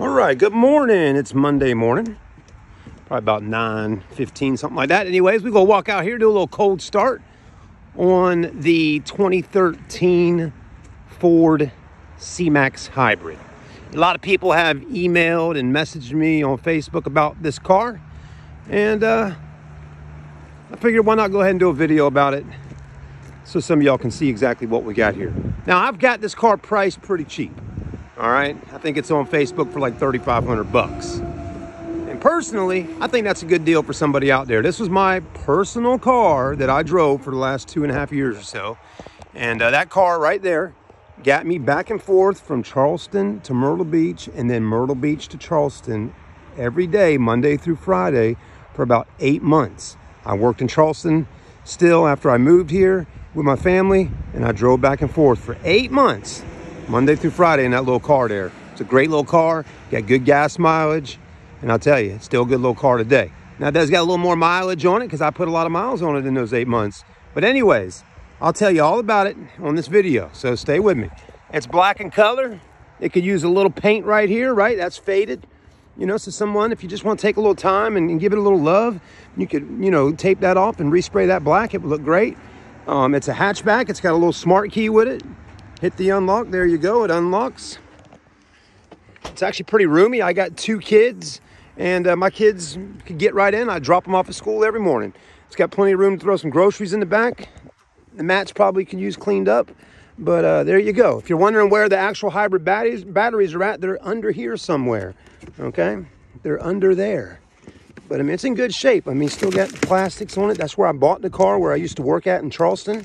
All right, good morning. It's Monday morning. Probably about 9 15, something like that. Anyways, we go walk out here, do a little cold start on the 2013 Ford C-Max Hybrid. A lot of people have emailed and messaged me on Facebook about this car. And uh, I figured why not go ahead and do a video about it so some of y'all can see exactly what we got here. Now, I've got this car priced pretty cheap. All right, I think it's on Facebook for like 3,500 bucks. And personally, I think that's a good deal for somebody out there. This was my personal car that I drove for the last two and a half years or so. And uh, that car right there got me back and forth from Charleston to Myrtle Beach and then Myrtle Beach to Charleston every day, Monday through Friday, for about eight months. I worked in Charleston still after I moved here with my family and I drove back and forth for eight months Monday through Friday in that little car there. It's a great little car, got good gas mileage, and I'll tell you, it's still a good little car today. Now it does got a little more mileage on it because I put a lot of miles on it in those eight months. But anyways, I'll tell you all about it on this video, so stay with me. It's black in color. It could use a little paint right here, right? That's faded. You know, so someone, if you just want to take a little time and, and give it a little love, you could, you know, tape that off and respray that black. It would look great. Um, it's a hatchback. It's got a little smart key with it hit the unlock. There you go. It unlocks. It's actually pretty roomy. I got two kids and uh, my kids could get right in. I drop them off at school every morning. It's got plenty of room to throw some groceries in the back. The mats probably can use cleaned up but uh, there you go. If you're wondering where the actual hybrid batteries batteries are at they're under here somewhere okay? They're under there. But i mean it's in good shape. I mean still got plastics on it. That's where i bought the car where i used to work at in charleston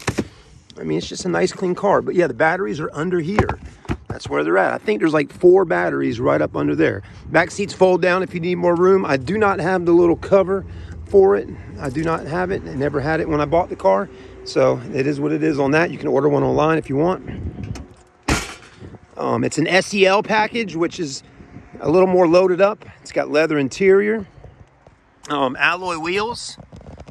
I mean, it's just a nice clean car. But yeah, the batteries are under here. That's where they're at. I think there's like four batteries right up under there. Back seats fold down if you need more room. I do not have the little cover for it. I do not have it. I never had it when I bought the car. So it is what it is on that. You can order one online if you want. Um, it's an SEL package, which is a little more loaded up. It's got leather interior, um, alloy wheels.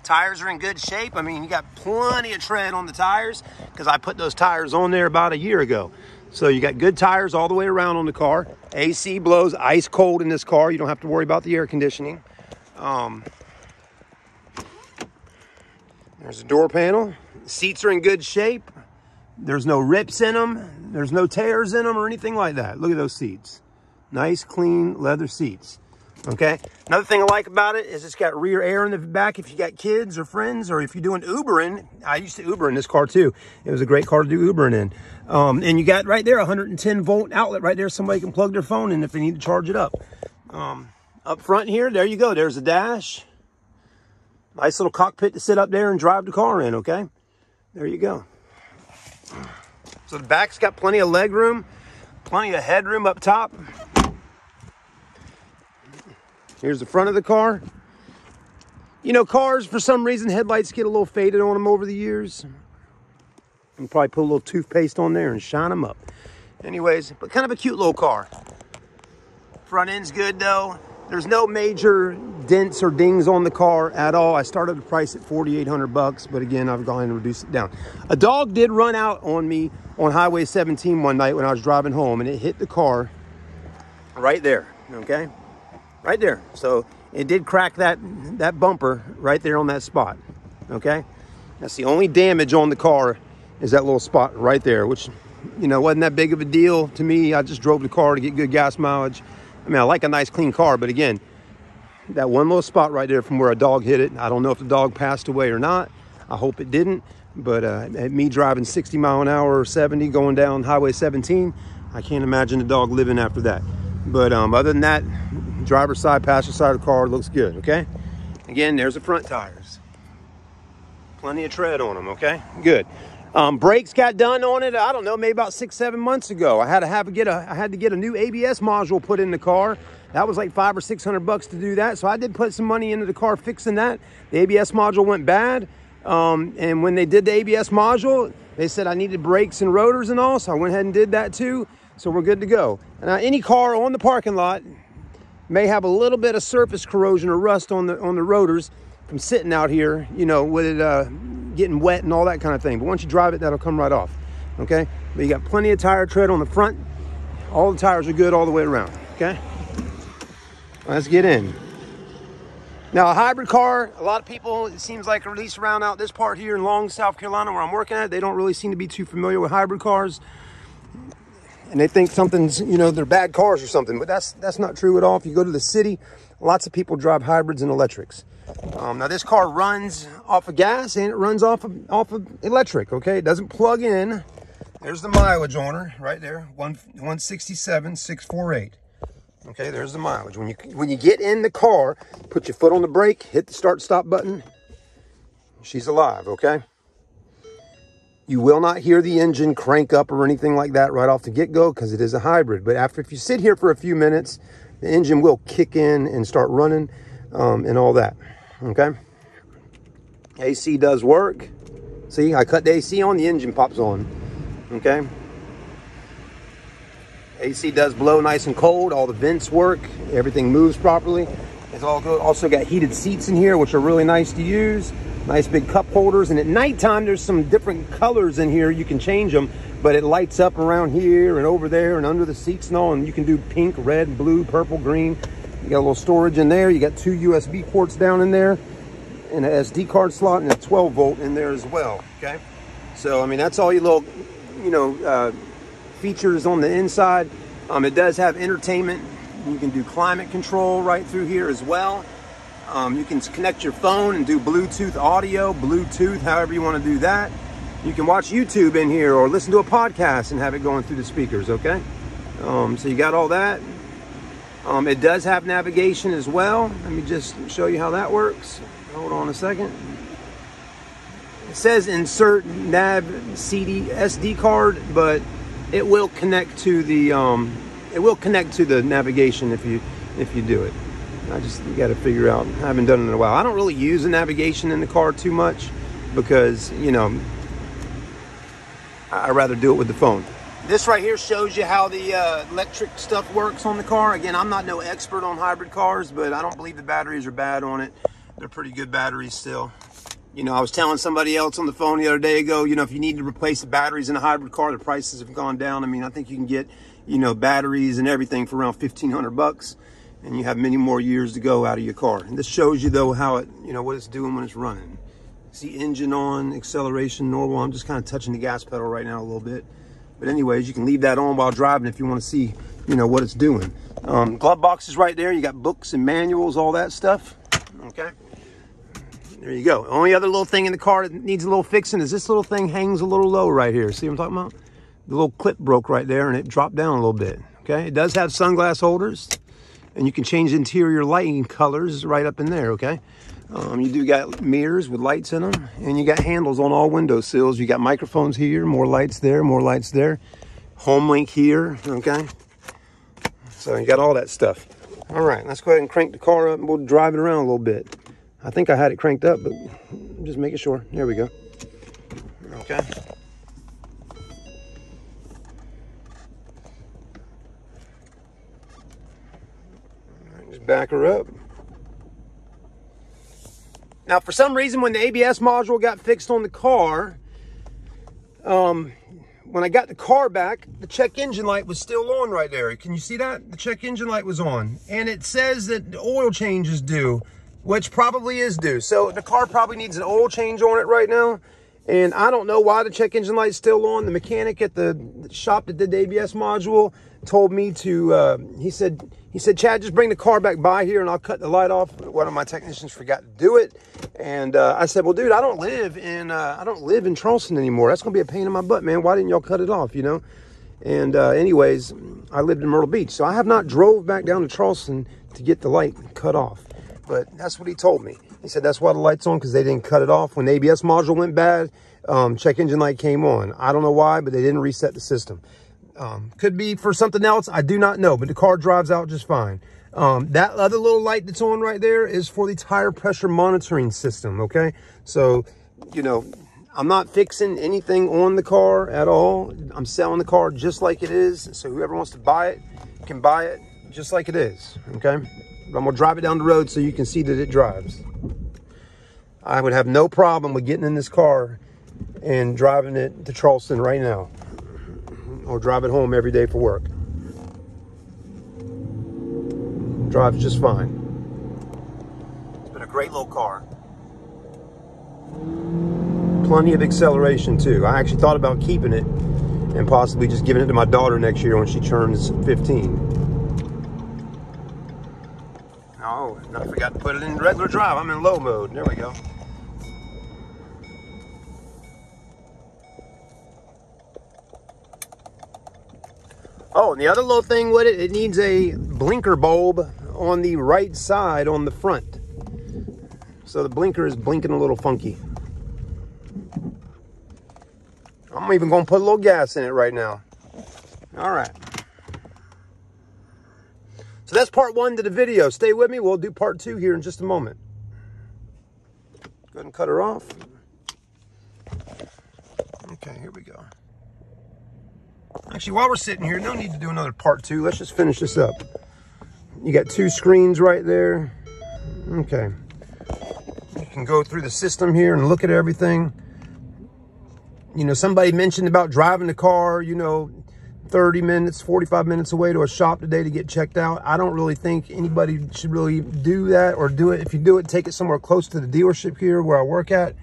Tires are in good shape. I mean, you got plenty of tread on the tires because I put those tires on there about a year ago. So you got good tires all the way around on the car. AC blows ice cold in this car. You don't have to worry about the air conditioning. Um, there's a door panel. Seats are in good shape. There's no rips in them. There's no tears in them or anything like that. Look at those seats. Nice, clean leather seats okay? Another thing I like about it is it's got rear air in the back if you got kids or friends or if you're doing Ubering. I used to Uber in this car too. It was a great car to do Ubering in. Um, and you got right there 110 volt outlet right there. Somebody can plug their phone in if they need to charge it up. Um, up front here, there you go. There's a dash. Nice little cockpit to sit up there and drive the car in, okay? There you go. So the back's got plenty of leg room, plenty of headroom up top. Here's the front of the car. You know, cars, for some reason, headlights get a little faded on them over the years. And probably put a little toothpaste on there and shine them up. Anyways, but kind of a cute little car. Front end's good though. There's no major dents or dings on the car at all. I started the price at 4,800 bucks, but again, I've gone and reduced it down. A dog did run out on me on Highway 17 one night when I was driving home and it hit the car right there, okay? Right there. So it did crack that, that bumper right there on that spot, okay? That's the only damage on the car is that little spot right there, which, you know, wasn't that big of a deal to me. I just drove the car to get good gas mileage. I mean, I like a nice clean car, but again, that one little spot right there from where a dog hit it, I don't know if the dog passed away or not. I hope it didn't, but uh, me driving 60 mile an hour or 70 going down Highway 17, I can't imagine the dog living after that. But um, other than that, driver's side, passenger side of the car looks good, okay? Again, there's the front tires. Plenty of tread on them, okay? Good. Um, brakes got done on it, I don't know, maybe about six, seven months ago. I had to have a, get a I had to get a new ABS module put in the car. That was like five or six hundred bucks to do that. So I did put some money into the car fixing that. The ABS module went bad. Um, and when they did the ABS module, they said I needed brakes and rotors and all. So I went ahead and did that too. So we're good to go. Now any car on the parking lot, may have a little bit of surface corrosion or rust on the on the rotors from sitting out here, you know, with it uh, getting wet and all that kind of thing. But once you drive it, that'll come right off. Okay, but you got plenty of tire tread on the front. All the tires are good all the way around. Okay. Let's get in. Now, a hybrid car, a lot of people, it seems like, at least around out this part here in Long, South Carolina, where I'm working at, they don't really seem to be too familiar with hybrid cars. And they think something's, you know, they're bad cars or something, but that's that's not true at all. If you go to the city, lots of people drive hybrids and electrics. Um, now, this car runs off of gas and it runs off of, off of electric, okay? It doesn't plug in. There's the mileage on her right there, one, 167, 648. Okay, there's the mileage. When you when you get in the car, put your foot on the brake, hit the start stop button. She's alive, okay? You will not hear the engine crank up or anything like that right off the get-go because it is a hybrid. But after if you sit here for a few minutes, the engine will kick in and start running um, and all that, okay? AC does work. See, I cut the AC on, the engine pops on, okay? AC does blow nice and cold. All the vents work. Everything moves properly. It's all good. Also got heated seats in here, which are really nice to use. Nice big cup holders. And at nighttime, there's some different colors in here. You can change them, but it lights up around here and over there and under the seats and all. And you can do pink, red, blue, purple, green. You got a little storage in there. You got two USB ports down in there and a SD card slot and a 12 volt in there as well. Okay. So, I mean, that's all your little, you know, uh, features on the inside. Um, it does have entertainment. You can do climate control right through here as well. Um, you can connect your phone and do Bluetooth audio, Bluetooth, however you want to do that. You can watch YouTube in here or listen to a podcast and have it going through the speakers, okay? Um, so you got all that. Um, it does have navigation as well. Let me just show you how that works. Hold on a second. It says insert nav CD SD card, but it will connect to the um, it will connect to the navigation if you if you do it. I just got to figure out. I haven't done it in a while. I don't really use the navigation in the car too much because you know I rather do it with the phone. This right here shows you how the uh, electric stuff works on the car. Again, I'm not no expert on hybrid cars, but I don't believe the batteries are bad on it. They're pretty good batteries still. You know, I was telling somebody else on the phone the other day ago, you know, if you need to replace the batteries in a hybrid car, the prices have gone down. I mean, I think you can get, you know, batteries and everything for around 1500 bucks and you have many more years to go out of your car. And this shows you though how it, you know, what it's doing when it's running. See engine on, acceleration normal. I'm just kind of touching the gas pedal right now a little bit. But anyways, you can leave that on while driving if you want to see, you know, what it's doing. Um, glove box is right there. You got books and manuals, all that stuff. Okay. There you go. Only other little thing in the car that needs a little fixing is this little thing hangs a little low right here. See what I'm talking about? The little clip broke right there and it dropped down a little bit. Okay. It does have sunglass holders and you can change interior lighting colors right up in there. Okay. Um, you do got mirrors with lights in them and you got handles on all window sills. You got microphones here, more lights there, more lights there. Home link here. Okay. So you got all that stuff. All right, let's go ahead and crank the car up and we'll drive it around a little bit. I think I had it cranked up, but I'm just making sure. There we go. Okay. Back her up. Now, for some reason, when the ABS module got fixed on the car, um, when I got the car back, the check engine light was still on right there. Can you see that? The check engine light was on. And it says that the oil change is due which probably is due. So the car probably needs an oil change on it right now. And I don't know why the check engine light's still on. The mechanic at the shop that did the ABS module told me to, uh, he said, he said, Chad, just bring the car back by here and I'll cut the light off. One of my technicians forgot to do it. And uh, I said, well, dude, I don't live in, uh, I don't live in Charleston anymore. That's going to be a pain in my butt, man. Why didn't y'all cut it off, you know? And uh, anyways, I lived in Myrtle Beach. So I have not drove back down to Charleston to get the light cut off but that's what he told me. He said that's why the light's on because they didn't cut it off. When the ABS module went bad, um, check engine light came on. I don't know why, but they didn't reset the system. Um, could be for something else. I do not know, but the car drives out just fine. Um, that other little light that's on right there is for the tire pressure monitoring system, okay? So, you know, I'm not fixing anything on the car at all. I'm selling the car just like it is. So whoever wants to buy it can buy it just like it is, okay? But I'm gonna drive it down the road so you can see that it drives. I would have no problem with getting in this car and driving it to Charleston right now or drive it home every day for work. Drives just fine. It's been a great little car. Plenty of acceleration too. I actually thought about keeping it and possibly just giving it to my daughter next year when she turns 15. Oh, I forgot to put it in regular drive. I'm in low mode. There we go. Oh, and the other little thing with it, it needs a blinker bulb on the right side on the front. So the blinker is blinking a little funky. I'm even going to put a little gas in it right now. All right. So that's part one to the video. Stay with me. We'll do part two here in just a moment. Go ahead and cut her off. Okay, here we go. Actually, while we're sitting here, no need to do another part two. Let's just finish this up. You got two screens right there. Okay. You can go through the system here and look at everything. You know, somebody mentioned about driving the car, you know, 30 minutes, 45 minutes away to a shop today to get checked out. I don't really think anybody should really do that or do it. If you do it, take it somewhere close to the dealership here where I work at.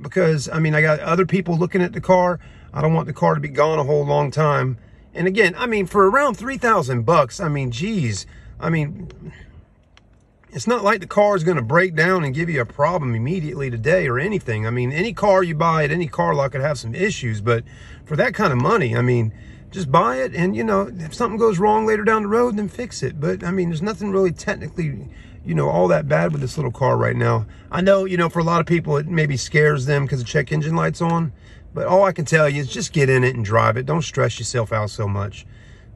Because, I mean, I got other people looking at the car. I don't want the car to be gone a whole long time. And again, I mean, for around 3000 bucks, I mean, geez, I mean, it's not like the car is going to break down and give you a problem immediately today or anything. I mean, any car you buy at any car lot could have some issues, but for that kind of money, I mean, just buy it and, you know, if something goes wrong later down the road, then fix it. But, I mean, there's nothing really technically, you know, all that bad with this little car right now. I know, you know, for a lot of people, it maybe scares them because the check engine light's on. But all I can tell you is just get in it and drive it. Don't stress yourself out so much.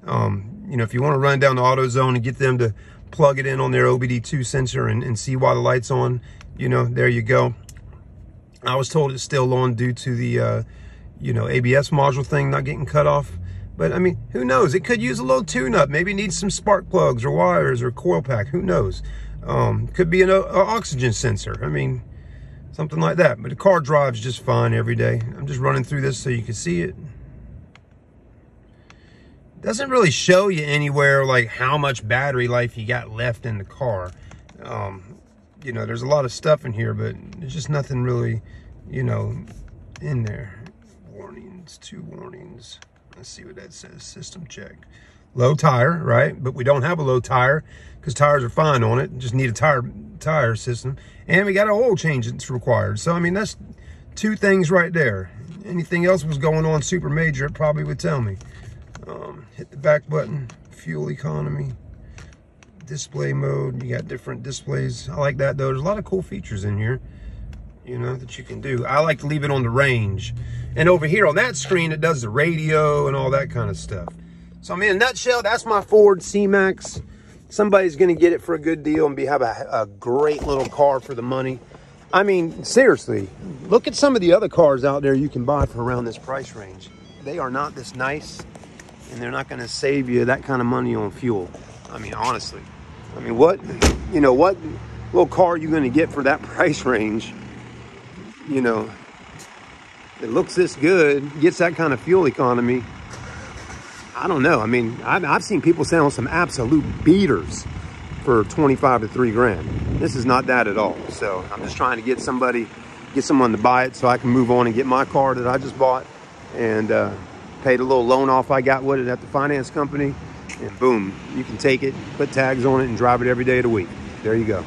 Um, you know, if you want to run down to AutoZone and get them to plug it in on their OBD2 sensor and, and see why the light's on, you know, there you go. I was told it's still on due to the, uh, you know, ABS module thing not getting cut off. But, I mean, who knows? It could use a little tune-up. Maybe needs some spark plugs or wires or coil pack. Who knows? Um, could be an uh, oxygen sensor. I mean, something like that. But the car drives just fine every day. I'm just running through this so you can see it. Doesn't really show you anywhere like how much battery life you got left in the car. Um, you know, there's a lot of stuff in here, but there's just nothing really, you know, in there. Warnings, two warnings. Let's see what that says. System check. Low tire, right? But we don't have a low tire because tires are fine on it. Just need a tire tire system. And we got an oil change that's required. So, I mean, that's two things right there. Anything else was going on super major, it probably would tell me. Um, hit the back button, fuel economy, display mode. You got different displays. I like that, though. There's a lot of cool features in here, you know, that you can do. I like to leave it on the range. And over here on that screen, it does the radio and all that kind of stuff. So, I mean, in a nutshell, that's my Ford C-Max somebody's going to get it for a good deal and be have a, a great little car for the money. I mean, seriously, look at some of the other cars out there you can buy for around this price range. They are not this nice, and they're not going to save you that kind of money on fuel. I mean, honestly. I mean, what, you know, what little car are you going to get for that price range? You know, it looks this good, gets that kind of fuel economy. I don't know. I mean, I've, I've seen people sell some absolute beaters for 25 to three grand. This is not that at all. So I'm just trying to get somebody, get someone to buy it so I can move on and get my car that I just bought and uh, paid a little loan off I got with it at the finance company. And boom, you can take it, put tags on it and drive it every day of the week. There you go.